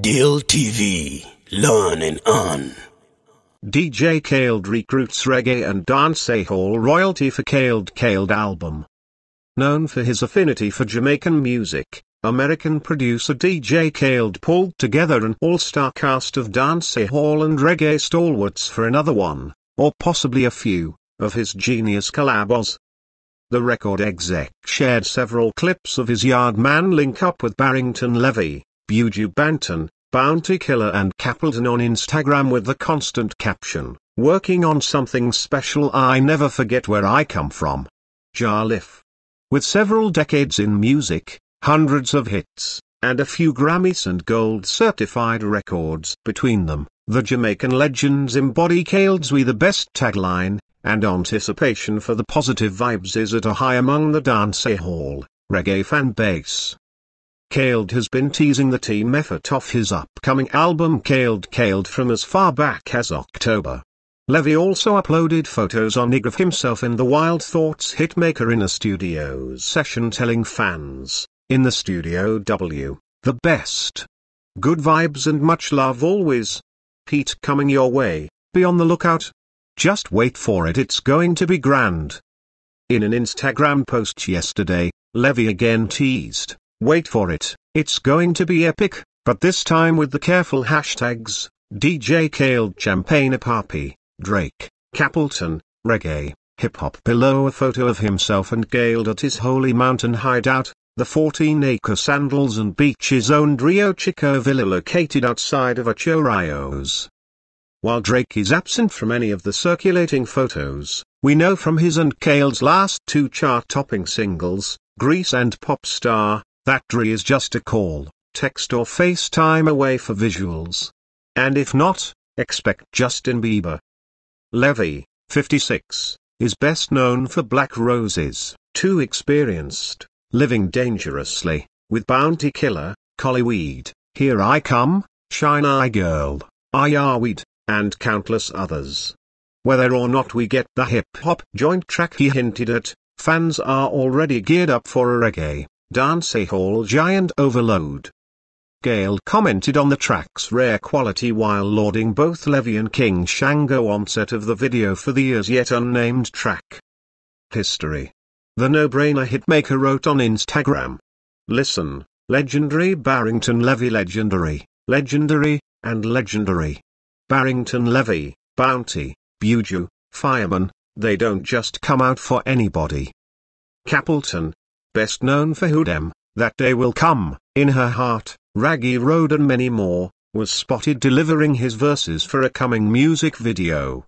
Deal TV, learning on. DJ Khaled recruits reggae and dancehall royalty for Khaled Khaled album. Known for his affinity for Jamaican music, American producer DJ Khaled pulled together an all-star cast of dancehall and reggae stalwarts for another one, or possibly a few, of his genius collabos. The record exec shared several clips of his Yardman link-up with Barrington Levy, Buju Banton, Bounty Killer and Capleton on Instagram with the constant caption, working on something special I never forget where I come from. Jah Liv. With several decades in music, hundreds of hits, and a few Grammys and gold certified records between them, the Jamaican legends embody Khaled's We the Best tagline, and anticipation for the positive vibes is at a high among the dancehall, reggae fan base. Khaled has been teasing the team effort off his upcoming album Khaled Khaled from as far back as October. Levy also uploaded photos on IG of himself and the Wild Thoughts hitmaker in a studio session telling fans, in the studio W, the best. Good vibes and much love always. Heat coming your way, be on the lookout. Just wait for it it's going to be grand. In an Instagram post yesterday, Levy again teased, Wait for it, it's going to be epic, but this time with the careful hashtags, DJ Khaled Champagne Papi, Drake, Capleton, Reggae, Hip Hop below a photo of himself and Khaled at his holy mountain hideout, the 14-acre sandals and beaches owned Rio Chico villa located outside of Ocho Rios. While Drake is absent from any of the circulating photos, we know from his and Khaled's last two chart-topping singles, Greece and Pop Dre is just a call, text or FaceTime away for visuals. And if not, expect Justin Bieber. Levy, 56, is best known for Black Roses, too experienced, living dangerously, with Bounty Killer, Collie Weed, Here I Come, Shine Eye Girl, Weed, and countless others. Whether or not we get the hip-hop joint track he hinted at, fans are already geared up for a reggae, dancehall giant overload. Gale commented on the track's rare quality while lauding both Levy and King Shango on set of the video for the as yet unnamed track. History. The no-brainer hitmaker wrote on Instagram. Listen, legendary Barrington Levy legendary, legendary, and legendary. Barrington Levy, Bounty, Buju, Fireman, they don't just come out for anybody. Capleton, best known for Who Dem, That Day Will Come, In Her Heart, Raggy Road and many more, was spotted delivering his verses for a coming music video.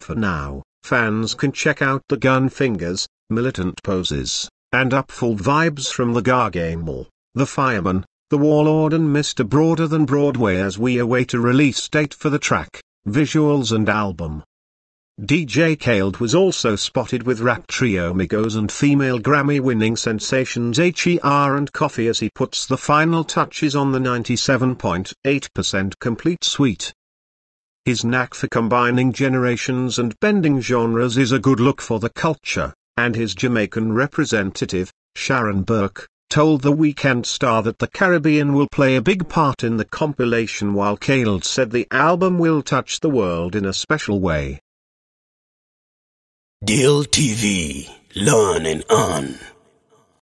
For now, fans can check out the gun fingers, militant poses, and upful vibes from the Gargamel, the Fireman, the Warlord and Mr. Broader Than Broadway as we await a release date for the track, visuals and album. DJ Khaled was also spotted with rap trio Migos and female Grammy-winning sensations H.E.R. and Koffee as he puts the final touches on the 97.8% complete suite. His knack for combining generations and bending genres is a good look for the culture, and his Jamaican representative, Sharon Burke, told the Weekend Star that the Caribbean will play a big part in the compilation while Khaled said the album will touch the world in a special way. Deal TV, learning on.